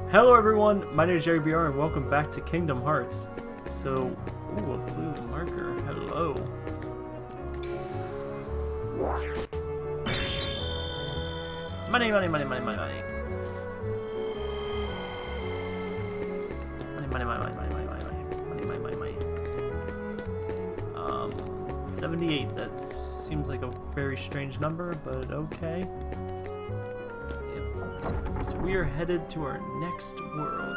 Hello everyone, my name is Yeager BR and welcome back to Kingdom Hearts. So, ooh, a blue marker. Hello. Money, money, money, money, money, money. Money, money, money, money, money, money, money, money, money, money. Um, 78, that seems like a very strange number, but okay. Yep. So we are headed to our next world.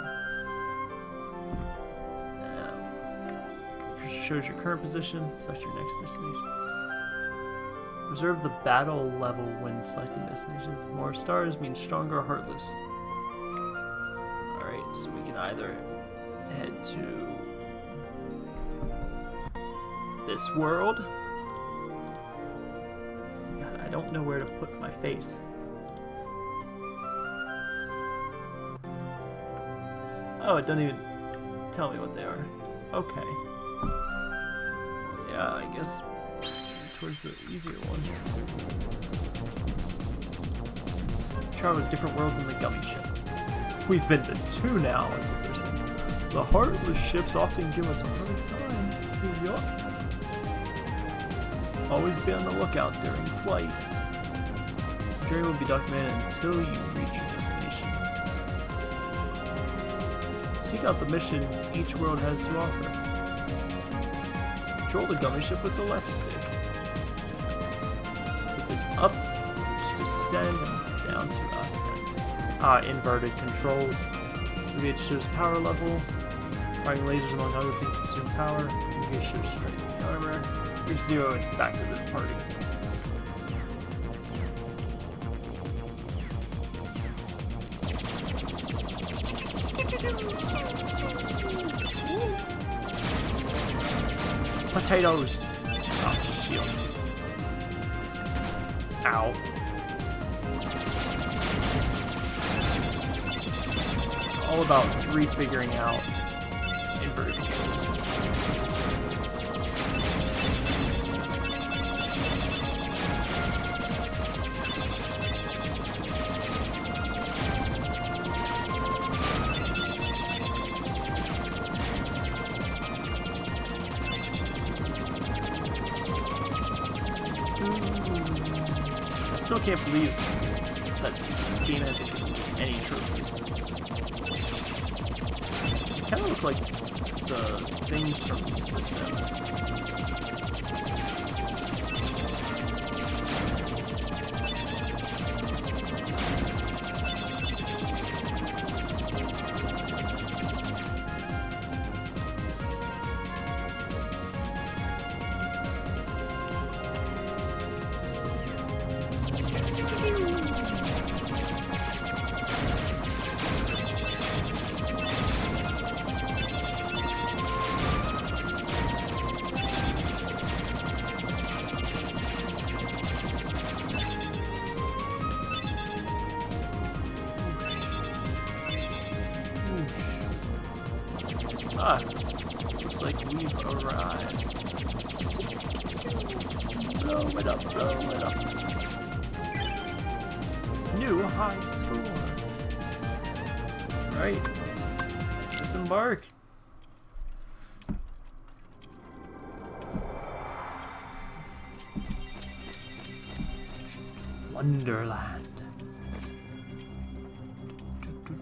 Um, shows your current position, select your next destination. Reserve the battle level when selecting destinations. More stars means stronger heartless. Alright, so we can either head to this world. I don't know where to put my face. Oh, it doesn't even tell me what they are. Okay. Yeah, I guess towards the easier one. Travel to different worlds in the gummy ship. We've been to two now, is what they're saying. The heartless ships often give us a hard time. Always be on the lookout during flight. Journey will be documented until you reach Seek out the missions each world has to offer. Control the gummy ship with the left stick. So it's like up to descend and down to ascend. Ah, inverted controls. It shows power level. Firing lasers among other things consume power. It shows strength. However, reach zero, it's back to the party. Potatoes! Oh, shield. Ow. All about refiguring out still can't believe that hasn't given me any trophies. These kind of look like the things from The Sims.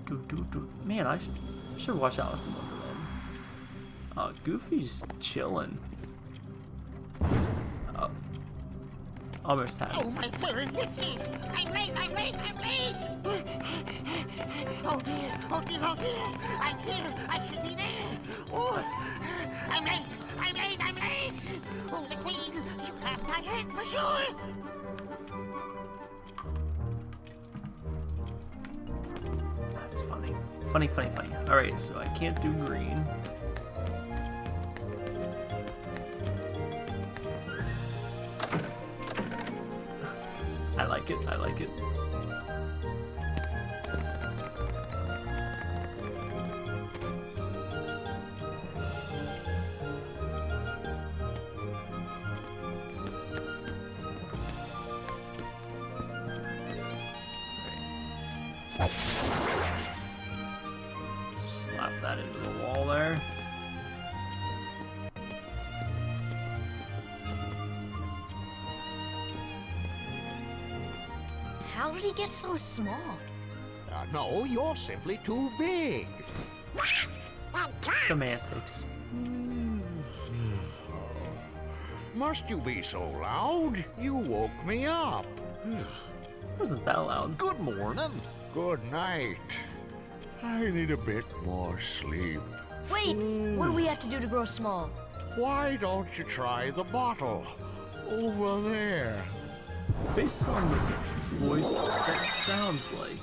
Do, do, do. Man, I should, should watch Alice in Wonderland. Oh, Goofy's chilling. Oh. Almost had Oh, my foreign whiskies! I'm late, I'm late, I'm late! Oh dear, oh dear, oh dear! I'm here, I should be there! Oh, I'm late, I'm late, I'm late! Oh, the queen, she clapped my head for sure! Funny. Funny, funny. Alright, so I can't do green. So small? Uh, no, you're simply too big. Semantics. Must you be so loud? You woke me up. wasn't that loud. Good morning. Good night. I need a bit more sleep. Wait, what do we have to do to grow small? Why don't you try the bottle? Over there. Based on the voice, that sounds like.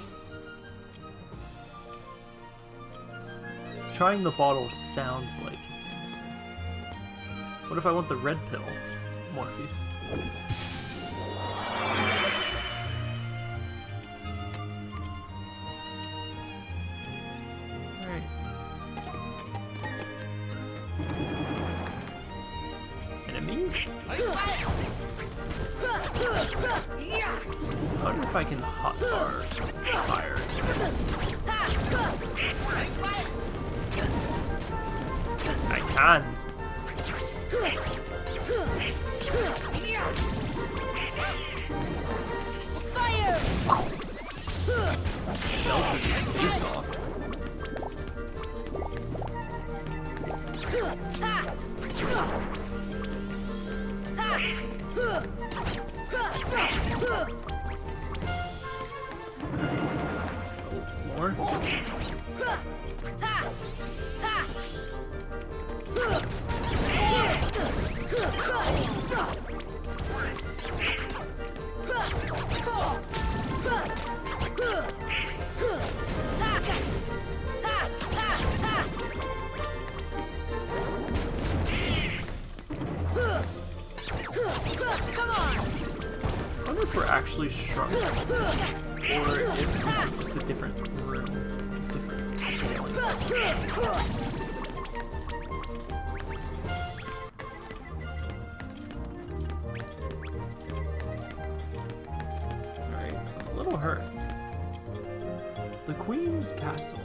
Trying the bottle sounds like his answer. What if I want the red pill, Morpheus? More? Actually shrunk. Or if this is just a different room. Different scaling. Alright, a little hurt. The Queen's Castle.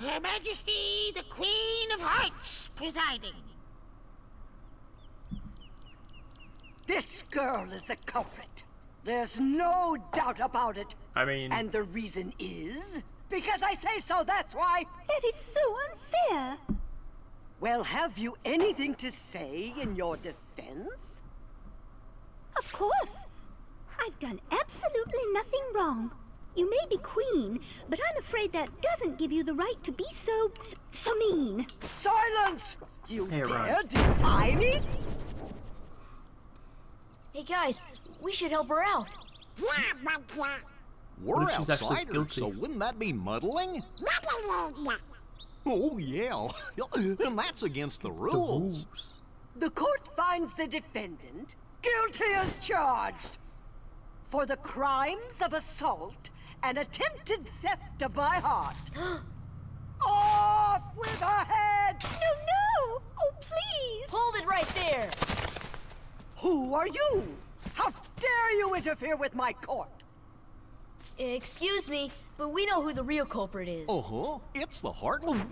Her Majesty, the Queen of Hearts, presiding. This girl is the culprit. There's no doubt about it. I mean, And the reason is because I say so, that's why. That is so unfair. Well, have you anything to say in your defense? Of course. I've done absolutely nothing wrong. You may be queen, but I'm afraid that doesn't give you the right to be so. so mean. Silence! You Hey, dare defy me? Hey guys, we should help her out. We're if she's outsiders, guilty? so wouldn't that be muddling? Oh, yeah. and that's against the the rules. rules. The court finds the defendant guilty as charged for the crimes of assault and attempted theft of my heart. Off with her head! No, no! Oh, please! Hold it right there! Who are you? How dare you interfere with my court? Excuse me, but we know who the real culprit is. Uh-huh. It's the Heartless.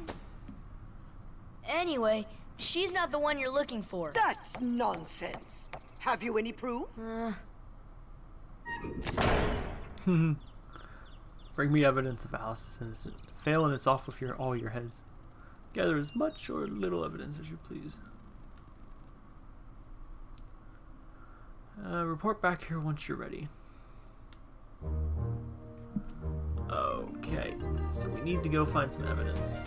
Anyway, she's not the one you're looking for. That's nonsense. Have you any proof? Bring me evidence of a house is innocent. Fail and it's off with your all your heads. Gather as much or little evidence as you please. Uh, report back here once you're ready. Okay, so we need to go find some evidence.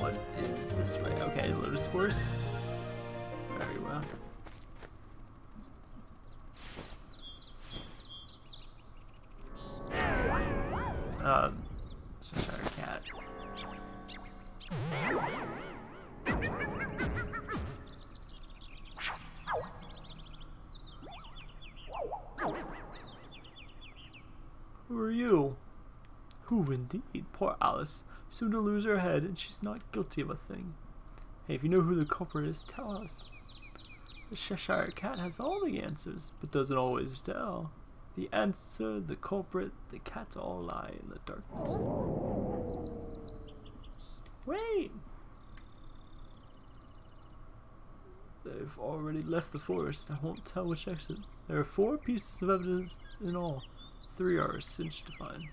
What is this way? Okay, Lotus Forest. Um, switch cat. Who are you? Who indeed? Poor Alice. Soon to lose her head, and she's not guilty of a thing. Hey, if you know who the culprit is, tell us. The Cheshire Cat has all the answers, but doesn't always tell. The answer, the culprit, the cats all lie in the darkness. Wait! They've already left the forest. I won't tell which exit. There are four pieces of evidence in all. Three are a cinch to find.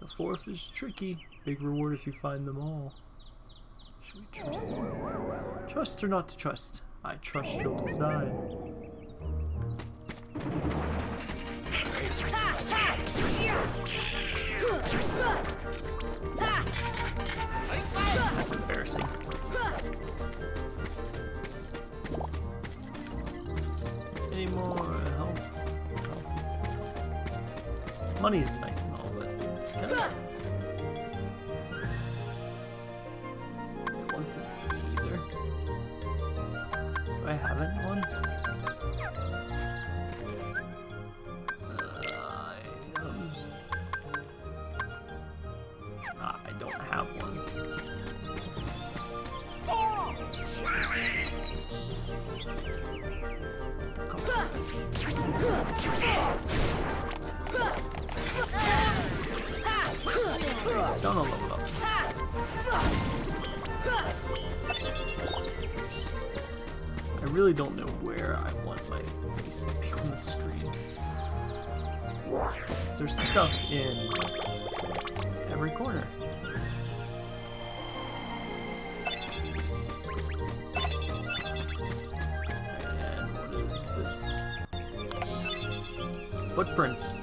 The fourth is tricky. Big reward if you find them all. Should we trust her? Trust or not to trust? I trust she'll decide. That's embarrassing. Any more uh, help? Health. Money is nice There's stuff in every corner. And what is this? Footprints.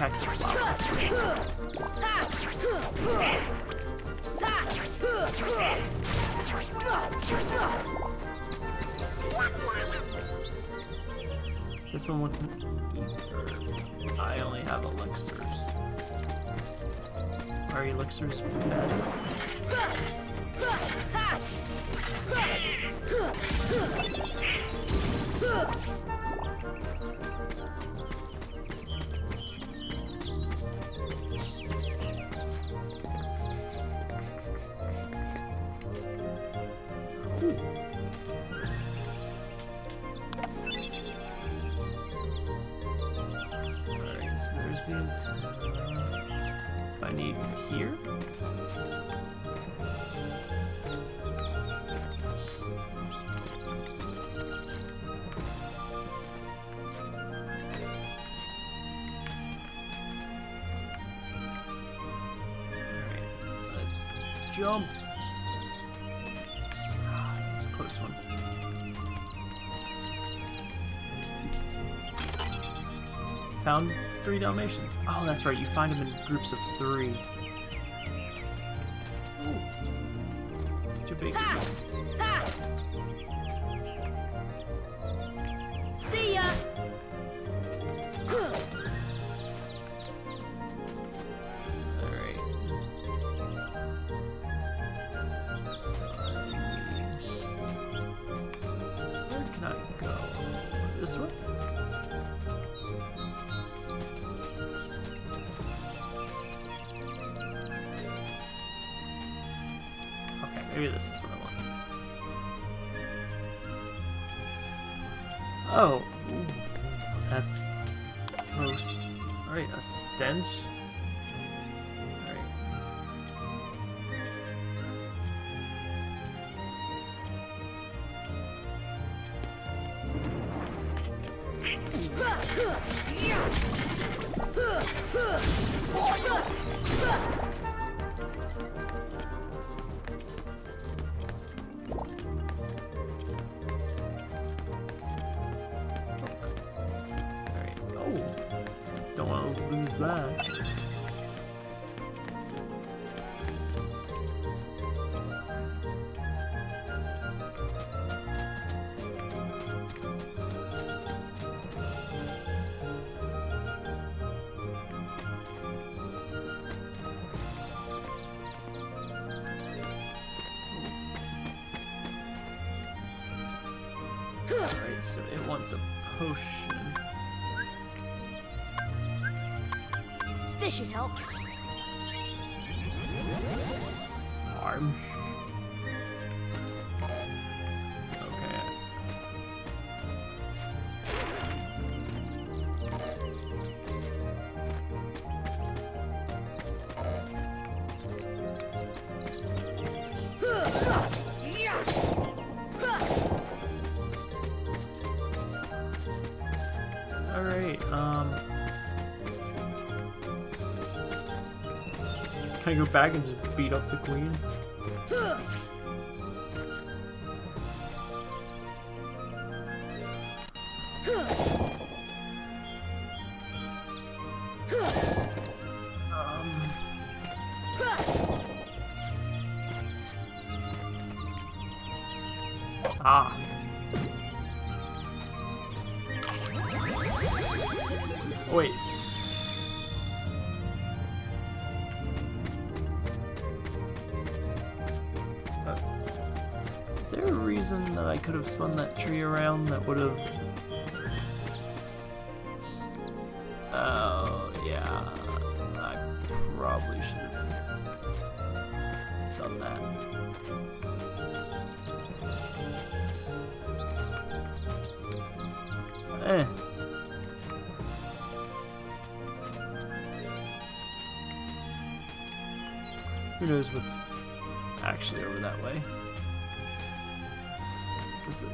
Attack the flower. This one wants an. I only have elixirs. Are elixirs bad? I need here. Jump. Ah, It's a close one. Found three Dalmatians. Oh, that's right. You find them in groups of three. Ooh. It's too big. Ha! Ha! See ya! Alright. So Where can I go? This way? Maybe this is what I want. Oh, that's gross. Alright, a stench. This should help. Arm. Back and just beat up the queen? Done that. Eh. Who knows what's actually over that way? Is this a,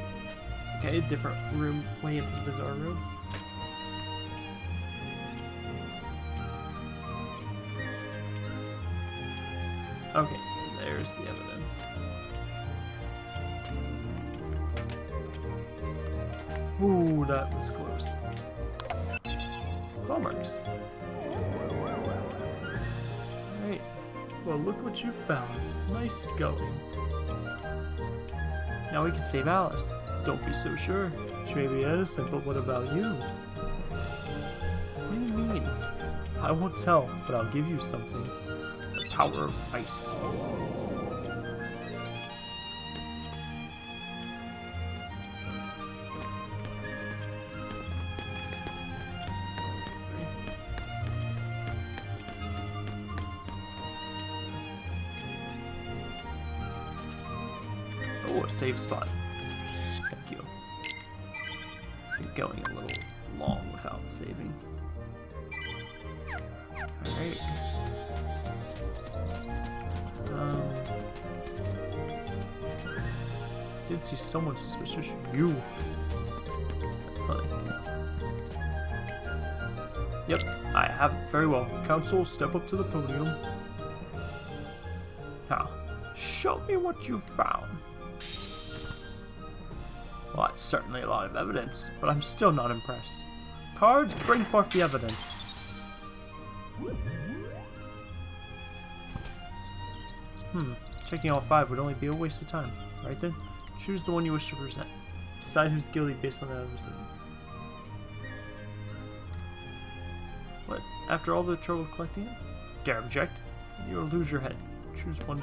okay, a different room way into the bizarre room? Okay, so the evidence. Ooh, that was close. Bummers. Alright. Well, look what you found. Nice going. Now we can save Alice. Don't be so sure. She may be innocent, but what about you? What do you mean? I won't tell, but I'll give you something. The power of ice. Safe spot. Thank you. I'm going a little long without saving. Alright. Um, did see someone suspicious. You. That's funny. Yep, I have. Very well. Council, step up to the podium. Now, show me what you found. Certainly a lot of evidence, but I'm still not impressed. Cards, bring forth the evidence. Hmm, checking all five would only be a waste of time. Right then, choose the one you wish to present. Decide who's guilty based on that evidence. What? After all the trouble of collecting it? Dare object? You'll lose your head. Choose one.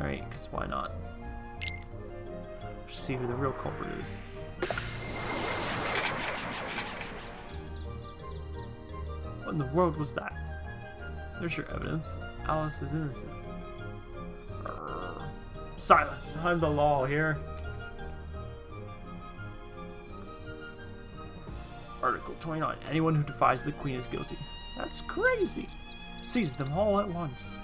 Alright, because why not? See who the real culprit is. What in the world was that? There's your evidence. Alice is innocent. Silence! I'm the law here. Article 29. Anyone who defies the Queen is guilty. That's crazy. Seize them all at once.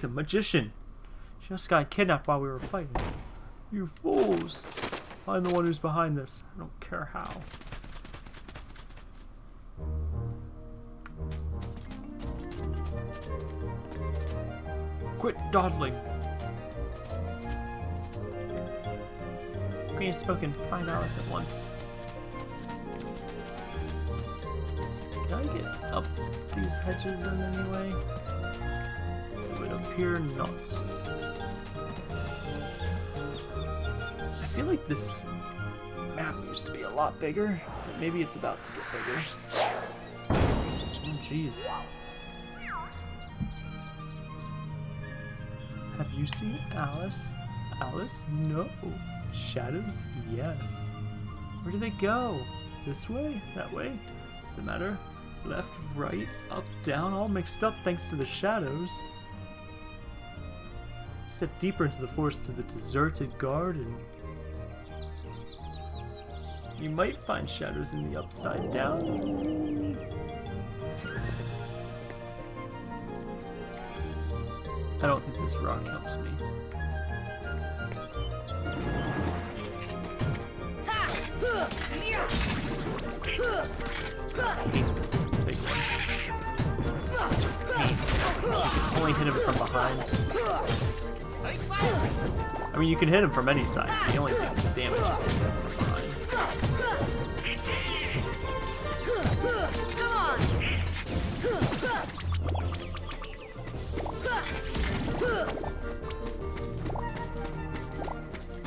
She's a magician. She just got kidnapped while we were fighting. You fools! Find the one who's behind this. I don't care how. Quit dawdling. Has spoken. Find Alice at once. Can I get up these hedges in any way? Appear not. I feel like this map used to be a lot bigger, but maybe it's about to get bigger. Oh, jeez. Have you seen Alice? Alice? No. Shadows? Yes. Where do they go? This way? That way? Does it matter? Left, right, up, down, all mixed up thanks to the shadows. Step deeper into the forest to the deserted garden. You might find shadows in the upside down. I don't think this rock helps me. Only hit him from behind. I mean, you can hit him from any side. He only takes damage!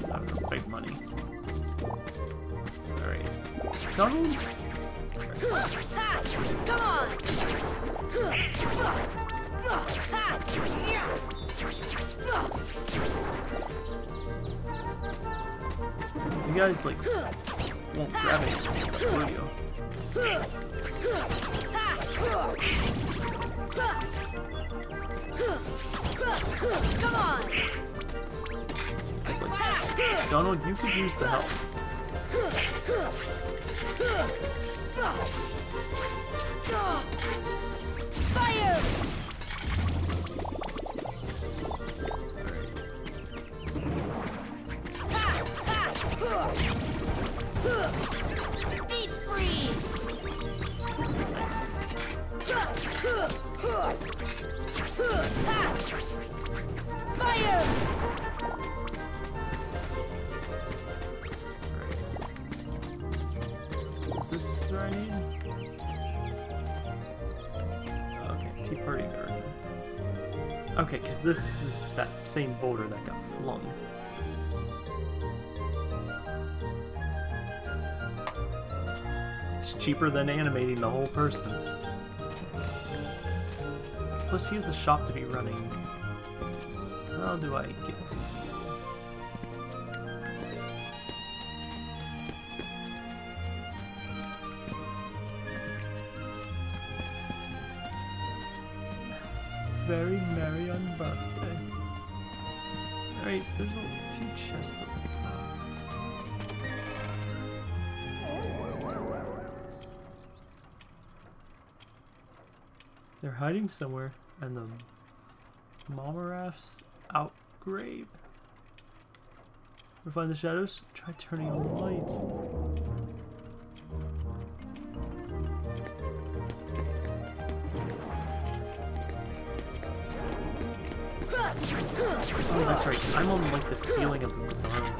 That was a big money. Alright. Donald? You guys, like, won't grab of this stuff, will you? Come on! It's like, Donald, you could use the help. Fire! Is this need? Okay, Tea Party Garden. Okay, because this is that same boulder that got flung. It's cheaper than animating the whole person. Plus, he has a shop to be running. How do I get to you? very merry on birthday. Alright, so there's a few chests up They're hiding somewhere, and the Momoraf's outgrave. find the shadows? Try turning on the light. Oh, that's right. I'm on like the ceiling of the bizarre.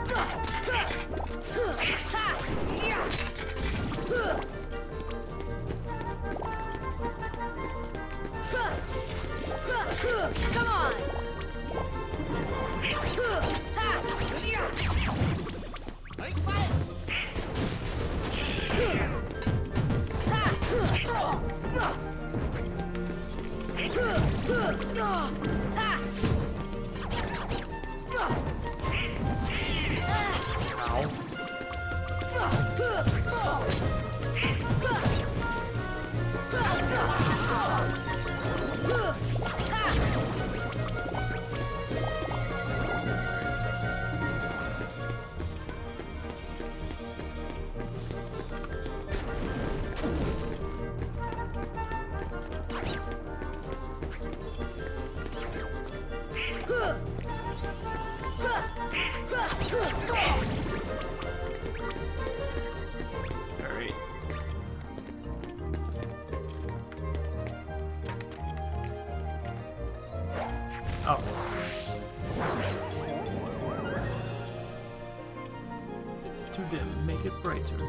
Brighter.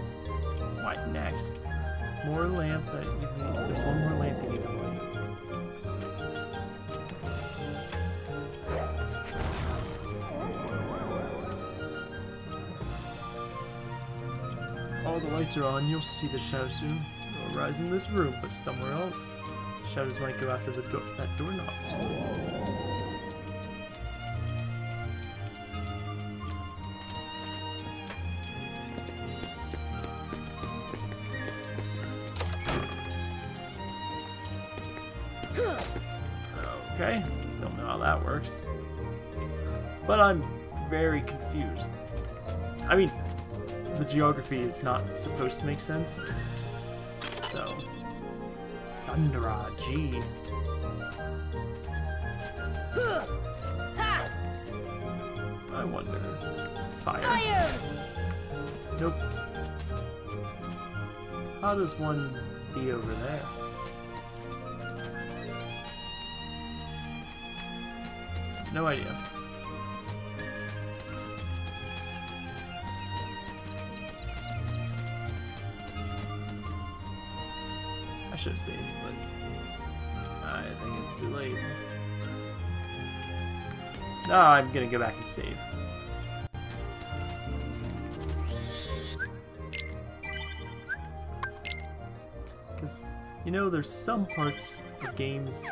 What next? More lamp that you need. There's one more lamp you need. All the lights are on, you'll see the shadow soon. It'll rise in this room, but somewhere else. Shadows might go after the door that confused. I mean, the geography is not supposed to make sense. So, Thundera G. I wonder. Fire. Fire! Nope. How does one be over there? No idea. Should saved, but I think it's too late. No, I'm gonna go back and save. Because, you know, there's some parts of games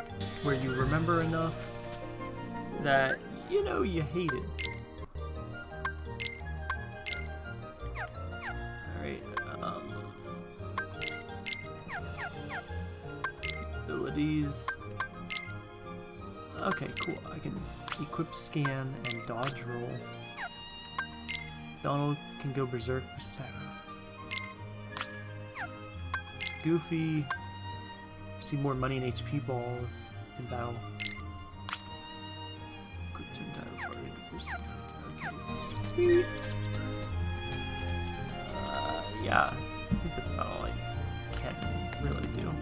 where you remember enough that, you know, you hate it. Dodge roll. Donald can go berserk for attack. Goofy. See more money and HP balls in battle. Uh, yeah, I think that's about all I can really do.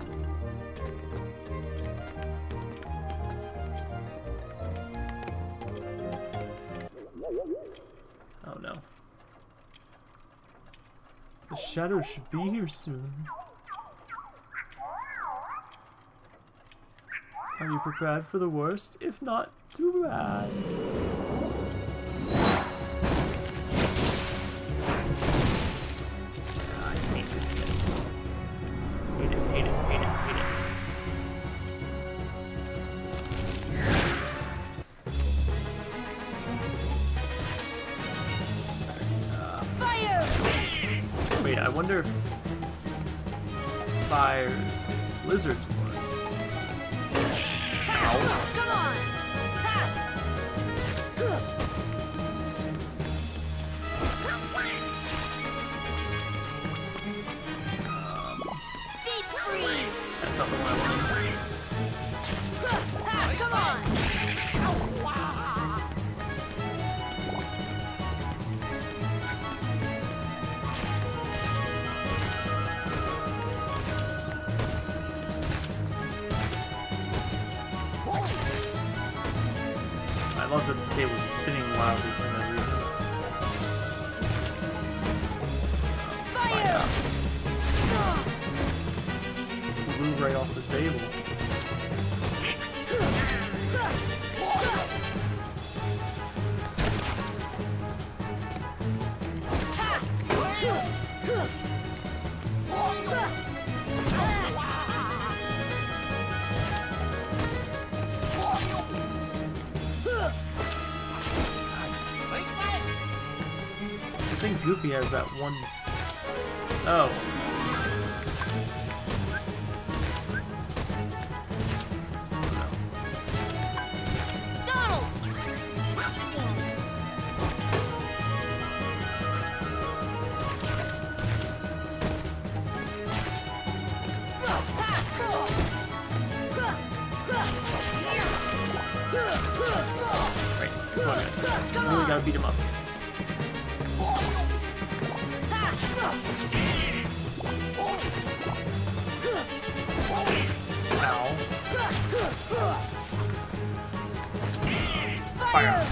The shadow should be here soon. Are you prepared for the worst? If not, too bad. Spinning wildly for Goofy has that one Oh. Donald! Right. Come on, guys. Really gotta beat him up. Ow. Fire!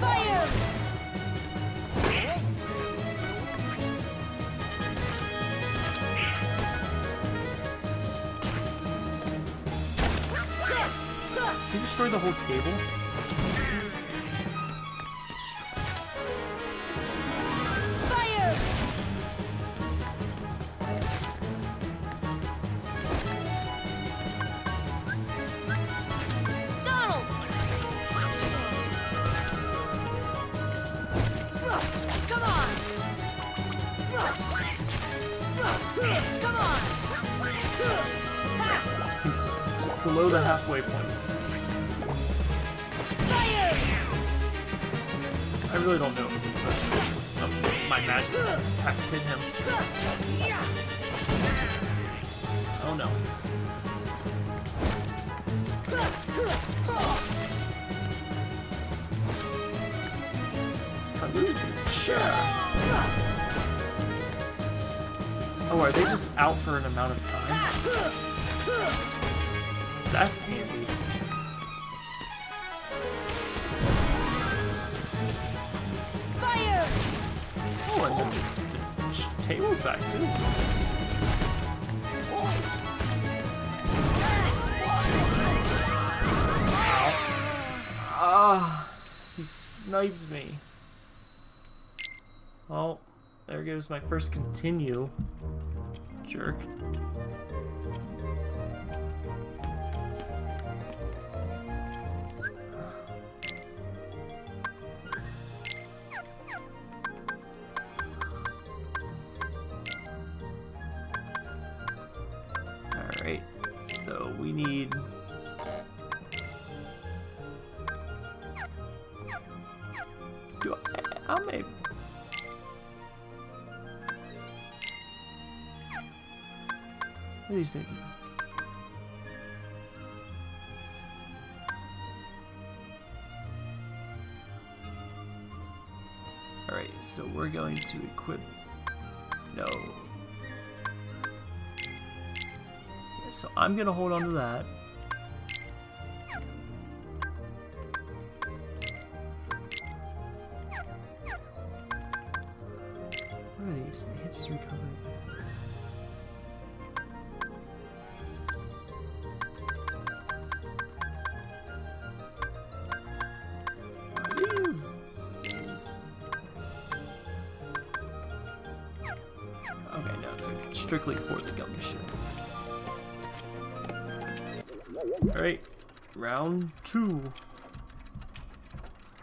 Fire! He destroy the whole table? Oh, are they just out for an amount of time? That's handy. Fire! Oh, and the, the table's back too. Ah, he sniped me. Well, there goes my first continue. Jerk. To equip. No. So I'm gonna hold on to that. What are these? Enhances recovery. Round two.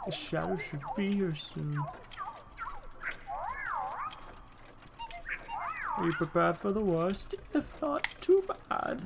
The shadow should be here soon. Are you prepared for the worst? If not, too bad.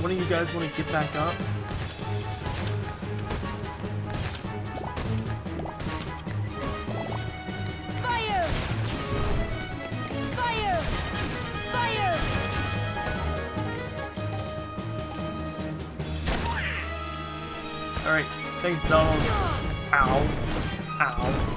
One of you guys want to get back up? Thanks, Donald. Ow. Ow. Ow,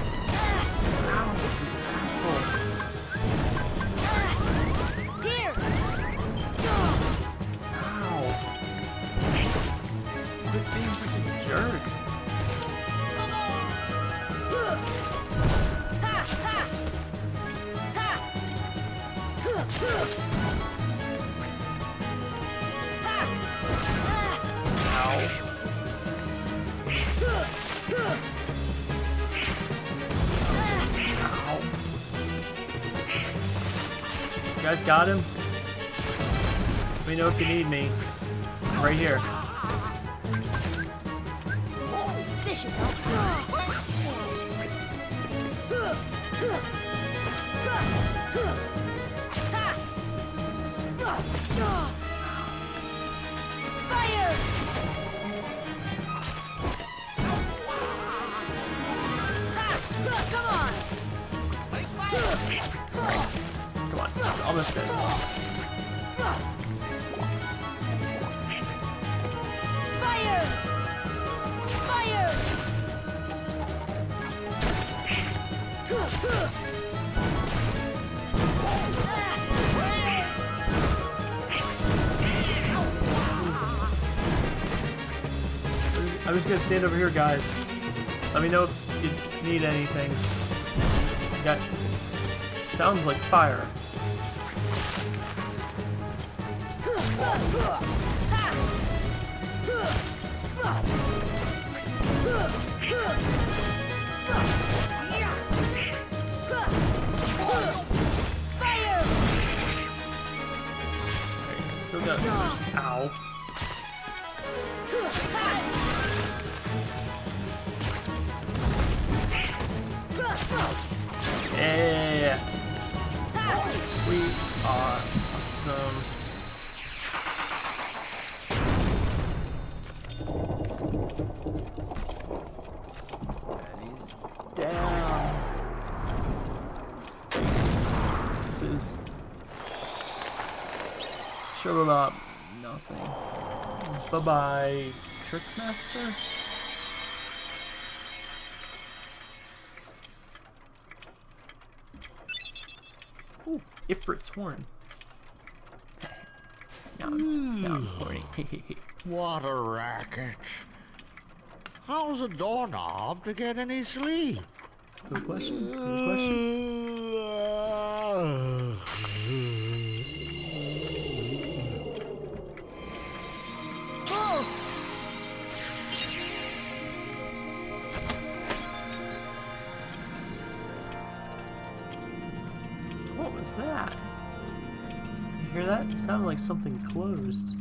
got him? Let me know if you need me. I'm right here. This should help. Almost there. Fire! Fire! I'm just gonna stand over here, guys. Let me know if you need anything. Got sounds like fire. Yeah. We are awesome. And he's down. His face. This is Shrivel up. Nothing. Bye bye, Trickmaster. Ooh, Ifrit's horn. now, I'm, now I'm horny. What a racket. How's a doorknob to get any sleep? Good question. Good question. Hear that? It sounded like something closed.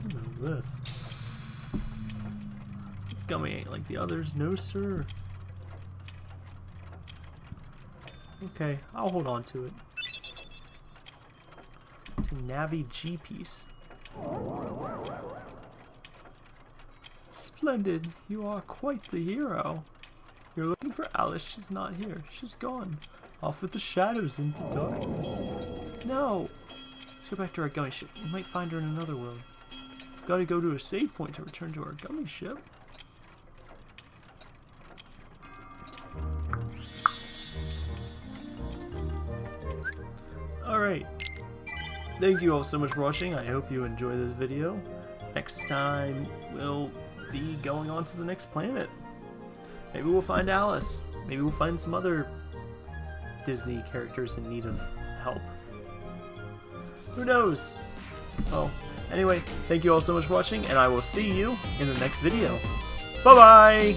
What is this? This Gummi ain't like the others, no sir. Okay, I'll hold on to it. To Navi G piece. Splendid, you are quite the hero. You're looking for Alice, she's not here. She's gone. Off with the shadows into darkness. No! Let's go back to our Gummi ship. We might find her in another world. We've got to go to a save point to return to our Gummi ship. Alright. Thank you all so much for watching. I hope you enjoy this video. Next time, we'll be going on to the next planet. Maybe we'll find Alice. Maybe we'll find some other Disney characters in need of help. Who knows? Well, anyway, thank you all so much for watching, and I will see you in the next video. Bye-bye!